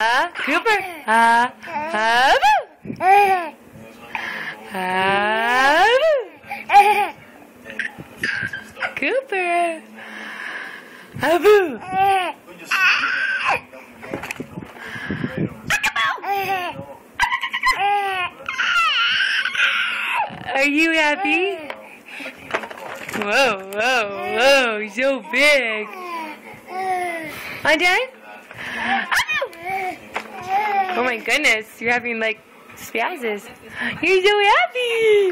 Cooper. Uh, Cooper. Abu. Are you happy? Whoa, whoa, whoa, so big. Huh, Dad? Oh my goodness, you're having like spazzes. You're so happy.